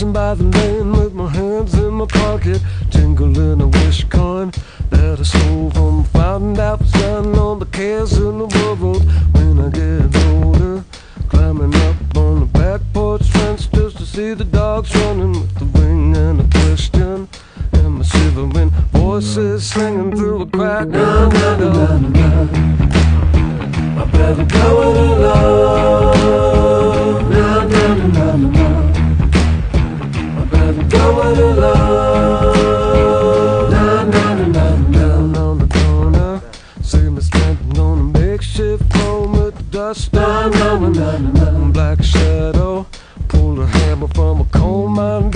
lane with my hands in my pocket, jingling a wish coin that I stole from a fountain that was down on the cares in the world. When I get older, climbing up on the back porch fence just to see the dogs running with the ring and a question. And my shivering voices singing through a crack. Na, na, na, na, na. I better go it alone. Black shadow, pulled a hammer from a coal mine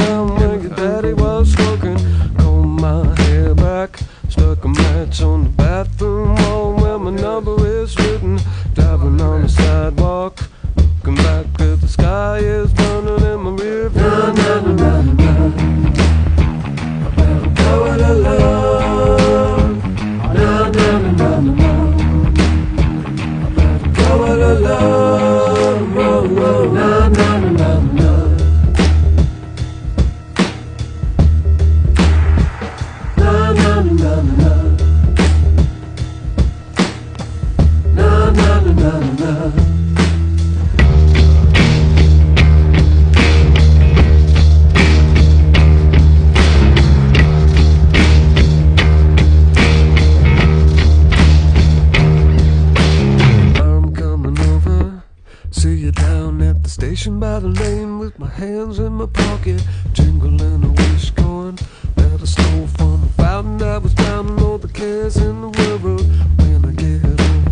See you down at the station by the lane with my hands in my pocket, jingling a wish coin that I stole from a fountain that was drowning all the cares in the world. When I get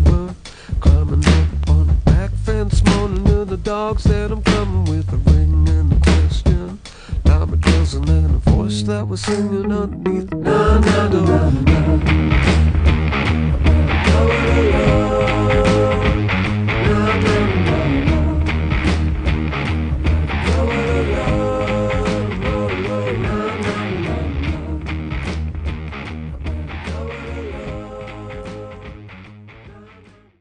over, climbing up on the back fence, moaning to the dogs that I'm coming with a ring and a question. Now my cousin and a voice that was singing underneath. Na na na. na.